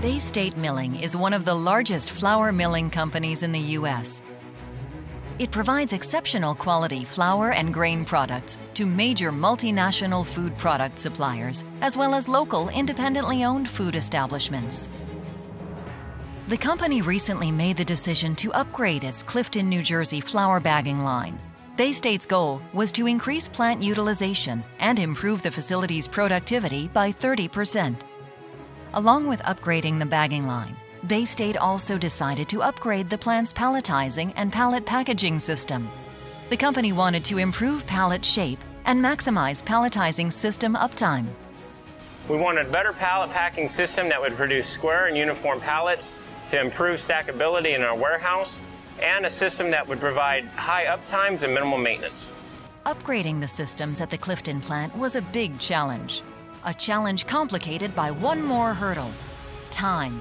Bay State Milling is one of the largest flour milling companies in the U.S. It provides exceptional quality flour and grain products to major multinational food product suppliers, as well as local independently owned food establishments. The company recently made the decision to upgrade its Clifton, New Jersey flour bagging line. Bay State's goal was to increase plant utilization and improve the facility's productivity by 30 percent. Along with upgrading the bagging line, Bay State also decided to upgrade the plant's palletizing and pallet packaging system. The company wanted to improve pallet shape and maximize palletizing system uptime. We wanted a better pallet packing system that would produce square and uniform pallets to improve stackability in our warehouse and a system that would provide high uptimes and minimal maintenance. Upgrading the systems at the Clifton plant was a big challenge a challenge complicated by one more hurdle time.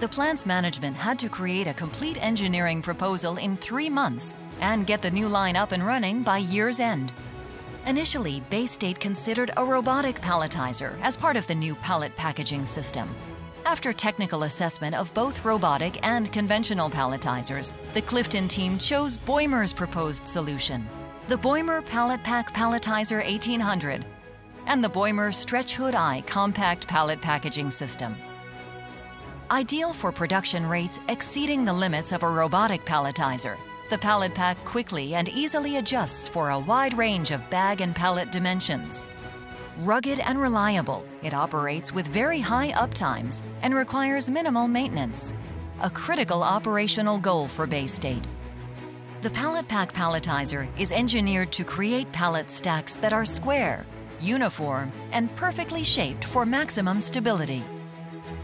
The plant's management had to create a complete engineering proposal in three months and get the new line up and running by year's end. Initially, Bay State considered a robotic palletizer as part of the new pallet packaging system. After technical assessment of both robotic and conventional palletizers, the Clifton team chose BEUMER's proposed solution, the BEUMER Pallet Pack Palletizer 1800 and the BEUMER Stretch Hood I compact pallet packaging system. Ideal for production rates exceeding the limits of a robotic palletizer, the paletpac quickly and easily adjusts for a wide range of bag and pallet dimensions. Rugged and reliable, it operates with very high uptimes and requires minimal maintenance, a critical operational goal for Bay State. The paletpac Palletizer is engineered to create pallet stacks that are square, uniform, and perfectly shaped for maximum stability.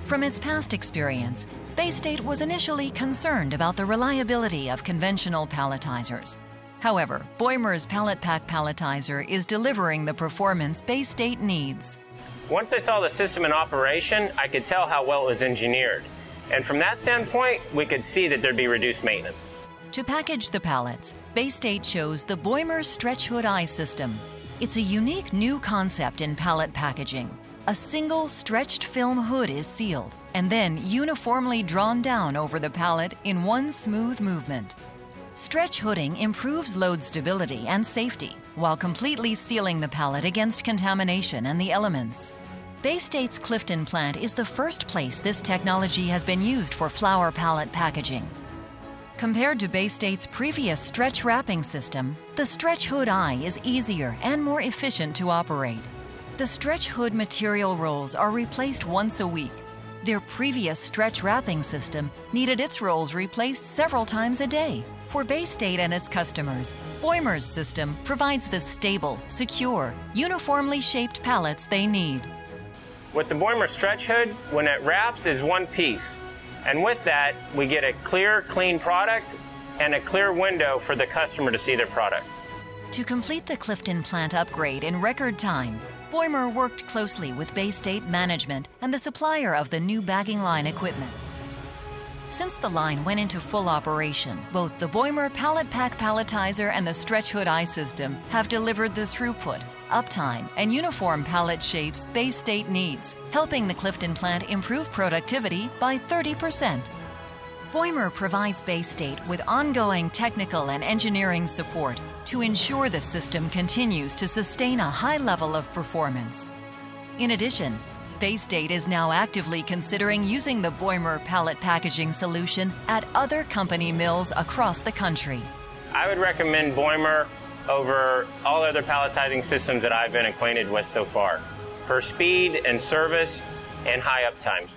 From its past experience, Bay State was initially concerned about the reliability of conventional palletizers. However, BEUMER's Pallet Pack Palletizer is delivering the performance Bay State needs. Once I saw the system in operation, I could tell how well it was engineered. And from that standpoint, we could see that there'd be reduced maintenance. To package the pallets, Bay State chose the BEUMER Stretch Hood I system, it's a unique new concept in pallet packaging. A single stretched film hood is sealed and then uniformly drawn down over the pallet in one smooth movement. Stretch hooding improves load stability and safety while completely sealing the pallet against contamination and the elements. Bay State's Clifton plant is the first place this technology has been used for flour pallet packaging. Compared to Bay State's previous stretch wrapping system, the Stretch Hood I is easier and more efficient to operate. The Stretch Hood material rolls are replaced once a week. Their previous stretch wrapping system needed its rolls replaced several times a day. For Bay State and its customers, BEUMER's system provides the stable, secure, uniformly shaped pallets they need. With the BEUMER stretch hood, when it wraps is one piece. And with that, we get a clear, clean product and a clear window for the customer to see their product. To complete the Clifton plant upgrade in record time, BEUMER worked closely with Bay State management and the supplier of the new bagging line equipment. Since the line went into full operation, both the BEUMER Pallet Pack Palletizer and the Stretch Hood I system have delivered the throughput, uptime, and uniform pallet shapes Bay State needs, helping the Clifton plant improve productivity by 30%. BEUMER provides Bay State with ongoing technical and engineering support to ensure the system continues to sustain a high level of performance. In addition, Bay State is now actively considering using the BEUMER pallet packaging solution at other company mills across the country. I would recommend BEUMER over all other palletizing systems that I've been acquainted with so far for speed and service and high uptimes.